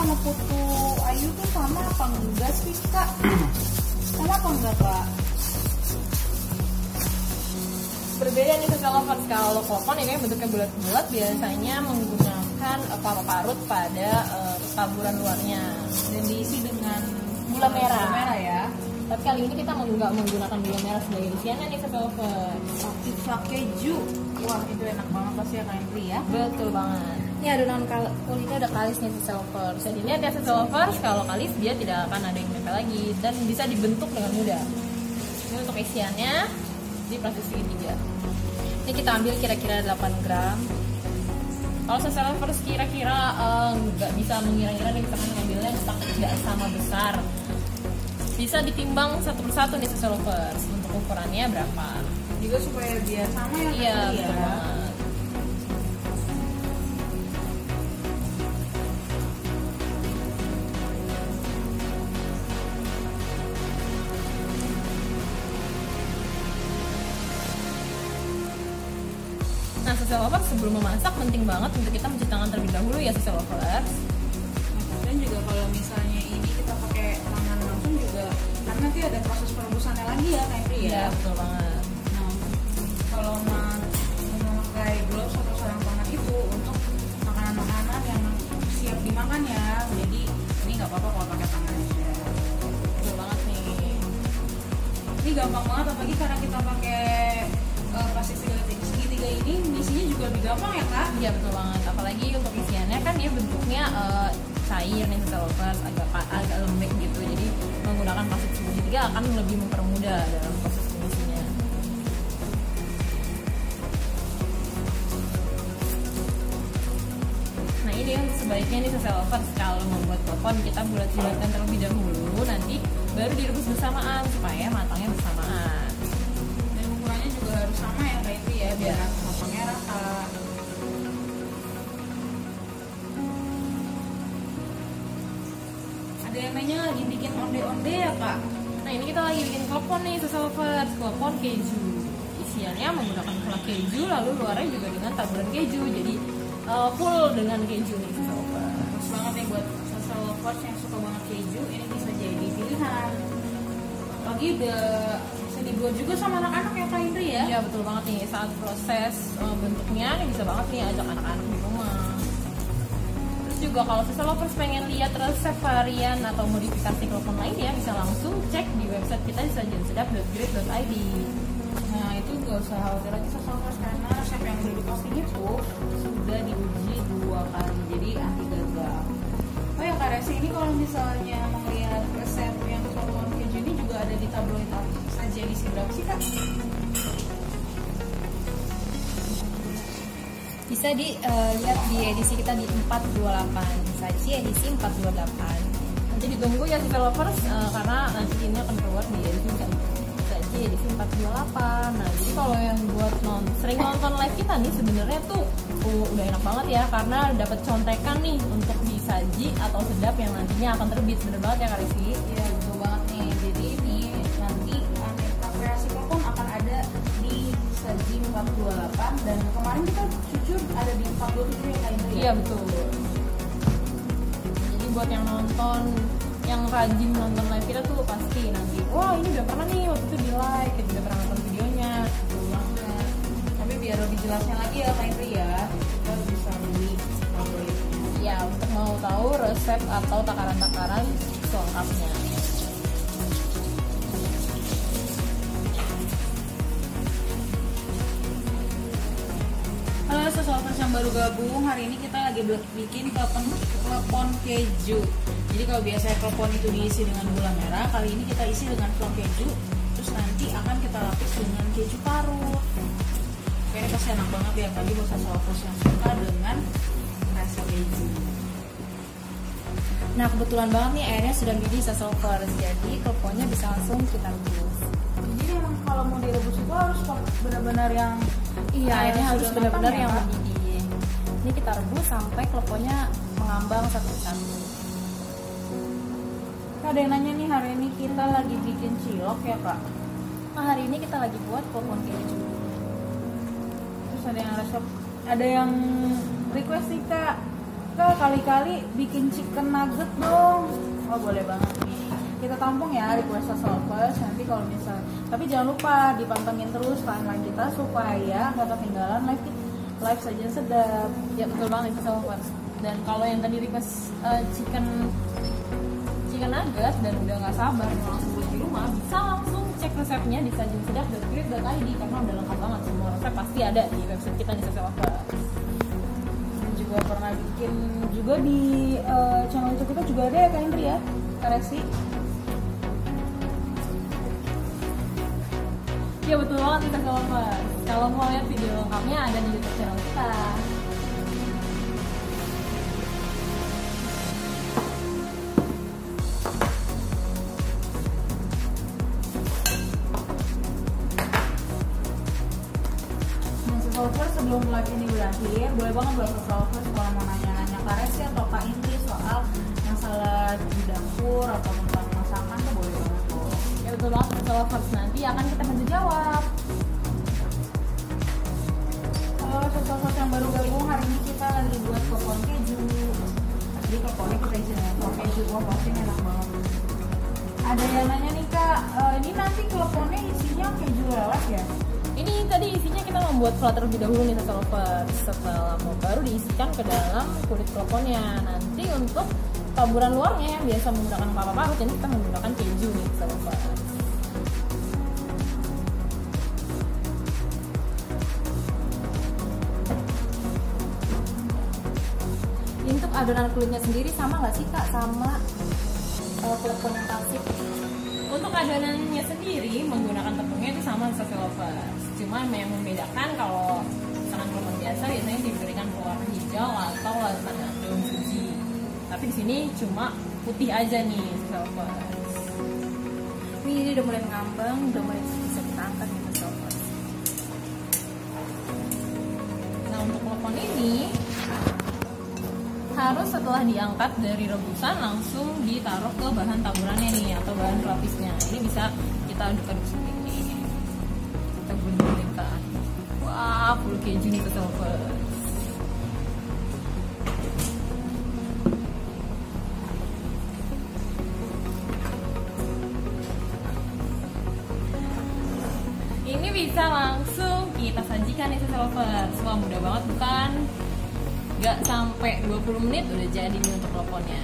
Sama putu Ayu tuh sama apa enggak sih kak? sama apa enggak kak? Berbeda nih sosial lovers kalau klopon ini bentuknya bulat-bulat biasanya menggunakan eh, paru-parut pada eh, taburan luarnya. Dan diisi dengan Gula merah. Gula merah ya. Tapi kali ini kita nggak menggunakan gula merah sebagai isiannya nih lovers. Pizza keju. Wah itu enak banget pasti ya kalian ya. Betul banget. Ini adonan kulitnya udah kalis nih sosial lovers. Jadi ini ada sosial lovers kalau kalis dia tidak akan ada yang nempel lagi dan bisa dibentuk dengan mudah. Ini untuk isiannya di plastik segitiga. Ini kita ambil kira-kira 8 gram. Kalau sosial lovers kira-kira eh, nggak bisa mengira-ngira nih misalkan ngambilnya yang tidak sama besar. Bisa ditimbang satu persatu nih lovers untuk ukurannya berapa. Juga supaya biar sama ya Iya, ya. Sosial lovers sebelum memasak penting banget untuk kita mencuci tangan terlebih dahulu ya sosial lovers. Dan juga kalau misalnya ini kita pakai tangan langsung juga karena nanti ada proses perebusannya lagi ya kayak ya. Iya, betul banget. Nah, kalau ma- memakai gloves atau sarung tangan itu untuk makanan-makanan yang siap dimakan ya. Jadi ini nggak apa-apa kalau pakai tangan aja. Betul banget nih. Ini gampang banget apalagi karena kita pakai eh, plastik ini misinya juga lebih gampang ya kak. Iya betul banget. Apalagi untuk isiannya kan dia bentuknya eh, cair nih lovers agak agak lembek gitu. Jadi menggunakan plastik segitiga akan lebih mempermudah dalam proses pengisinya. Nah ini yang sebaiknya nih sosial lovers kalau membuat popon kita bulat-bulatkan terlebih dahulu nanti baru direbus bersamaan supaya matangnya bersamaan. Juga harus sama ya kayak itu ya biar Iya. potongnya rata. Ada yang nanya lagi bikin onde-onde ya kak? Nah ini kita lagi bikin klepon nih sosial lovers, klepon keju. Isiannya menggunakan flak keju, lalu luarnya juga dengan taburan keju. Jadi uh, full dengan keju nih sosial lovers. Bagus banget ya buat social lovers yang suka banget keju ini bisa jadi pilihan. Apalagi udah dibuat juga sama anak-anak ya kak Indri ya? Iya betul banget nih saat proses uh, bentuknya ini bisa banget nih ajak anak-anak di rumah. Terus juga kalau sosial lovers pengen lihat resep varian atau modifikasi klepon lainnya bisa langsung cek di website kita di sajensedap.grid.id. Nah itu gak usah khawatir lagi social lovers karena resep yang udah diposting itu sudah diuji dua kali jadi anti gagal. Oh ya Kak Resi ini kalau misalnya mau lihat resep juga ada di tabloid saja edisi berapa sih Kak? Bisa dilihat di edisi kita di 428 Saji edisi 428 Nanti ditunggu ya lovers uh, karena nanti ini akan keluar di edisi saja edisi 428. Nah jadi kalau yang buat non sering nonton live kita nih sebenarnya tuh uh, udah enak banget ya karena dapat contekan nih untuk disaji atau sedap yang nantinya akan terbit bener banget ya Kak Rizky. 428 dan kemarin kita jujur ada di 427 ya Kak Indri ya? Iya betul. Jadi buat yang nonton yang rajin nonton live kita tuh pasti nanti wah ini udah pernah nih waktu itu di like kita udah pernah nonton videonya banget. Tapi biar lebih jelasnya lagi ya Kak Indri ya, kita bisa beli ya untuk mau tahu resep atau takaran-takaran selengkapnya Sesuatu yang baru gabung, hari ini kita lagi bikin klepon, klepon keju. Jadi kalau biasanya klepon itu diisi dengan gula merah, kali ini kita isi dengan flan keju. Terus nanti akan kita lapis dengan keju parut ini pasti enak banget ya, tadi buat sesuatu yang suka dengan rasa keju. Nah kebetulan banget nih airnya sudah mendidih sasolvers Jadi kleponnya bisa langsung kita rebus Jadi memang kalau mau direbus itu harus benar-benar yang Iya airnya airnya harus benar-benar ya, yang mendidih. Ini kita rebus sampai kleponnya mengambang satu persatu Ada yang nanya nih hari ini kita lagi bikin cilok ya kak Nah hari ini kita lagi buat klepon keju. Terus ada yang resep Ada yang request nih kak. Kak kali-kali bikin chicken nugget dong. Oh boleh banget nih kita tampung ya di Puasa Lovers nanti kalau misalnya tapi jangan lupa dipantengin terus timeline kita supaya nggak ketinggalan live live saja sedap. Ya betul banget itu lovers dan kalau yang tadi request uh, chicken chicken nugget dan udah nggak sabar mau langsung buat di rumah bisa langsung cek resepnya di sajiansedap.grid.id karena udah lengkap banget semua resep pasti ada di website kita di Dan juga pernah bikin juga di eh, channel YouTube kita juga ada ya Kak Indri ya? Karesi Ya betul banget kita lovers. Kalau mau lihat video lengkapnya ada di YouTube channel kita. Nah, sebelum live ini berakhir, boleh banget buat Sesovers kalau mau nanya-nanya banget kita lovers. Nanti akan kita bantu jawab. Halo Sesovers yang baru gabung, hari ini kita lagi buat popon keju. Jadi poponnya kita isi dengan keju, wah pasti enak banget. Ada yang nanya nih Kak, eh, ini nanti kleponnya isinya keju lelak ya? Ini tadi isinya kita membuat flat terlebih dahulu nih satu lovers. Setelah mau baru diisikan ke dalam kulit kroponnya. Nanti untuk taburan luarnya yang biasa menggunakan kelapa parut, ini kita menggunakan keju nih lovers. Adonan kulitnya sendiri sama nggak sih kak sama uh, klepon yang kalsip? Untuk adonannya sendiri menggunakan tepungnya itu sama seperti lovers. Cuma yang membedakan kalau misalkan kelopon biasa biasanya diberikan warna hijau atau warna daun suji. Tapi di sini cuma putih aja nih lovers. Wih ini udah mulai mengambang, udah mulai bisa kita angkat nih. Nah untuk kelopon ini harus setelah diangkat dari rebusan langsung ditaruh ke bahan taburannya nih atau bahan pelapisnya. Ini bisa kita aduk-aduk ini. Kita gulingkan. Wah, full keju nih ke lovers. Ini bisa langsung kita sajikan nih lovers. Wah mudah banget bukan? Gak sampai 20 menit udah jadi nih untuk loponnya.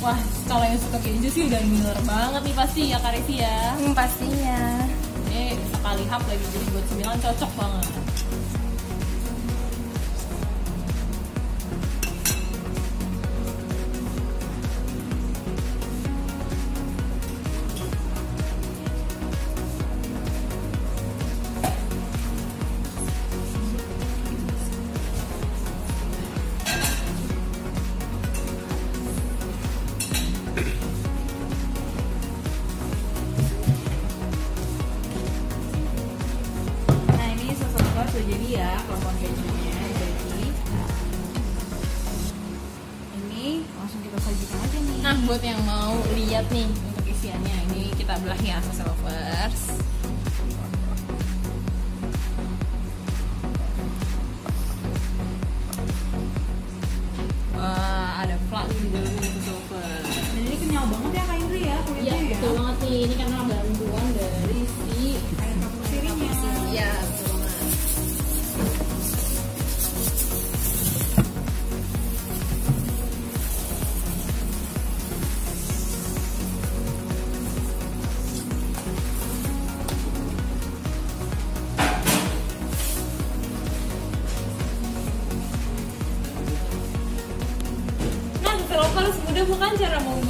Wah, kalau yang suka keju sih udah ngiler banget nih pasti ya Karisi ya. Hmm, pastinya. Ini sekali hap lagi jadi buat cemilan cocok banget. Lihat nih untuk isiannya, ini kita belah ya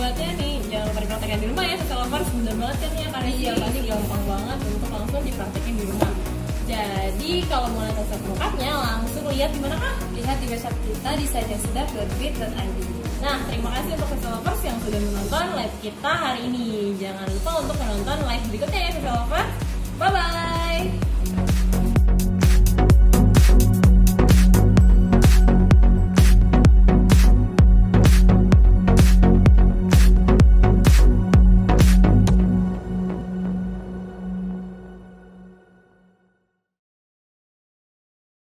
cara membuatnya nih? Jangan lupa dipraktekkan di rumah ya Sasa Lovers Mudah banget kan ya karena iya pasti gampang banget untuk langsung dipraktekin di rumah. Jadi kalau mau lihat resep lengkapnya langsung lihat di mana kah? Lihat di website kita di sajasedap.bit.id. Nah, terima kasih untuk Sasa Lovers yang sudah menonton live kita hari ini. Jangan lupa untuk menonton live berikutnya ya Sasa Lovers. Bye bye.